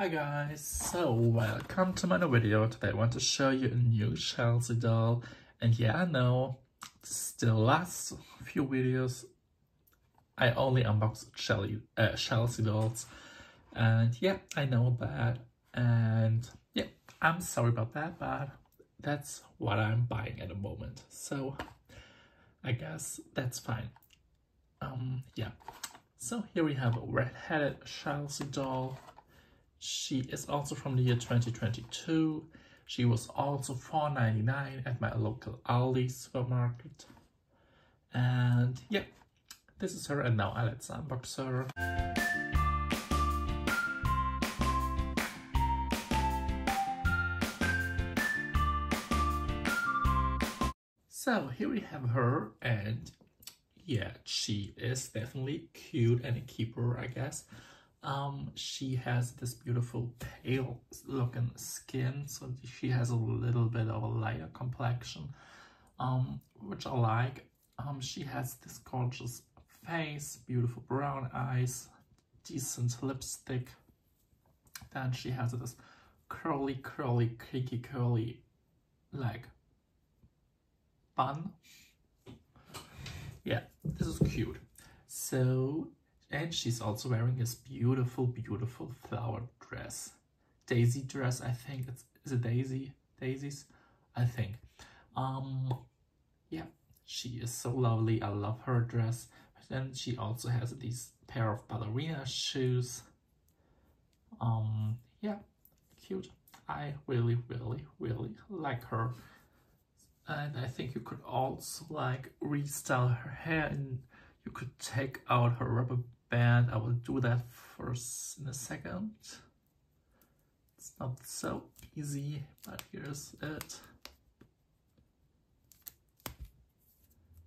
Hi guys, so welcome to my new video. Today I want to show you a new Chelsea doll. And yeah, I know, the last few videos I only unboxed Chelsea, uh, Chelsea dolls. And yeah, I know that. And yeah, I'm sorry about that, but that's what I'm buying at the moment. So I guess that's fine. Um, yeah. So here we have a red-headed Chelsea doll she is also from the year 2022. She was also $4.99 at my local Aldi supermarket. And yeah, this is her and now I let's unbox her. So here we have her and yeah, she is definitely cute and a keeper, I guess. Um, she has this beautiful pale looking skin, so she has a little bit of a lighter complexion, um, which I like. Um, she has this gorgeous face, beautiful brown eyes, decent lipstick. Then she has this curly, curly, creaky, curly, like, bun. Yeah, this is cute. So and she's also wearing this beautiful, beautiful flower dress. Daisy dress, I think. It's, is it Daisy? Daisies? I think. Um, yeah, she is so lovely. I love her dress. then she also has these pair of ballerina shoes. Um, yeah, cute. I really, really, really like her. And I think you could also like restyle her hair and you could take out her rubber band. I will do that first in a second. It's not so easy, but here's it.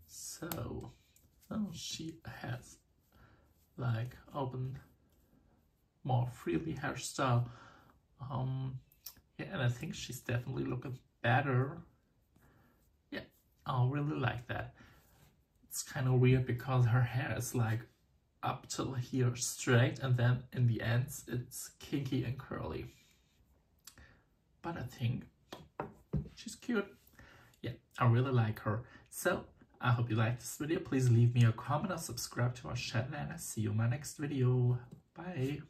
So, she has like open more freely hairstyle. Um, yeah, and I think she's definitely looking better. Yeah, I really like that. It's kind of weird because her hair is like up till here straight and then in the ends it's kinky and curly. But I think she's cute. Yeah, I really like her. So, I hope you liked this video. Please leave me a comment or subscribe to our channel and I see you in my next video. Bye!